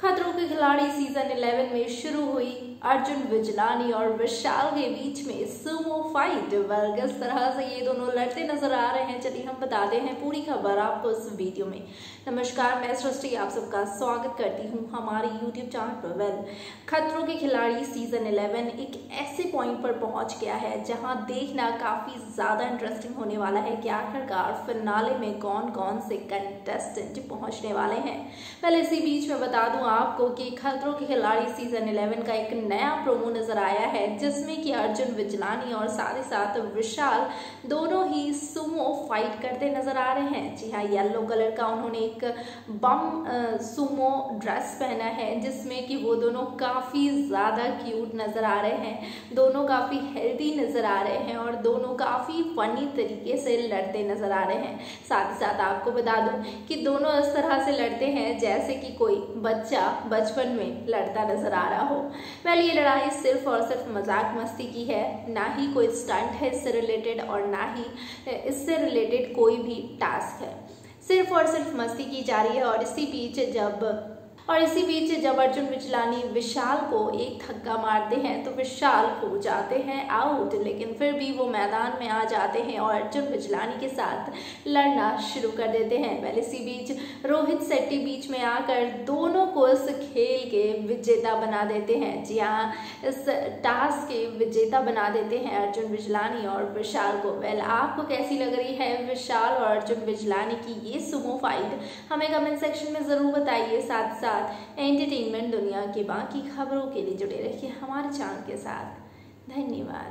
खतरों के खिलाड़ी सीज़न 11 में शुरू हुई अर्जुन, विजलानी और विशाल के बीच में सुमो फाइट वेल किस तरह से ये दोनों लड़ते नज़र आ रहे हैं। चलिए हम बताते हैं पूरी खबर आपको इस वीडियो में। नमस्कार, मैं सृष्टि, आप सबका स्वागत करती हूँ हमारे यूट्यूब चैनल पर। वेल खतरों के खिलाड़ी सीज़न 11 एक ऐसे पॉइंट पर पहुँच गया है जहाँ देखना काफ़ी ज़्यादा इंटरेस्टिंग होने वाला है कि आखिरकार फिनाले में कौन कौन से कंटेस्टेंट पहुँचने वाले हैं। पहले इसी बीच में बता दूँ आपको कि खतरों के खिलाड़ी सीज़न 11 का एक नया प्रोमो नज़र आया है, जिसमें कि अर्जुन, विजलानी और साथ ही साथ विशाल दोनों ही सुमो फाइट करते नज़र आ रहे हैं। जी हाँ येलो कलर का उन्होंने एक बम सुमो ड्रेस पहना है, जिसमें कि वो दोनों काफ़ी ज़्यादा क्यूट नज़र आ रहे हैं। दोनों काफ़ी हेल्दी नज़र आ रहे हैं और दोनों काफ़ी फनी तरीके से लड़ते नज़र आ रहे हैं। साथ ही साथ आपको बता दूँ कि दोनों इस तरह से लड़ते हैं, जैसे कि कोई बच्चा बचपन में लड़ता नज़र आ रहा हो। वेल ये लड़ाई सिर्फ़ और सिर्फ़ मज़ाक मस्ती की है, ना ही कोई स्टंट है इससे रिलेटेड और ना ही इससे रिलेटेड कोई भी टास्क है। सिर्फ़ और सिर्फ़ मस्ती की जा रही है और इसी बीच जब और इसी बीच जब अर्जुन विचलानी विशाल को एक थक्का मारते हैं तो विशाल हो जाते हैं आउट लेकिन फिर भी वो मैदान में आ जाते हैं और अर्जुन विचलानी के साथ लड़ना शुरू कर देते हैं। पहले इसी बीच रोहित शेट्टी बीच में आकर दोनों को इस खेल के विजेता बना देते हैं। जी हाँ इस टास्क के विजेता बना देते हैं अर्जुन बिजलानी और विशाल को। वेल आपको कैसी लग रही है विशाल और अर्जुन बिजलानी की ये सुमो फाइट हमें कमेंट सेक्शन में ज़रूर बताइए। साथ साथ एंटरटेनमेंट दुनिया की बाकी खबरों के लिए जुड़े रहिए हमारे चैनल के साथ। धन्यवाद।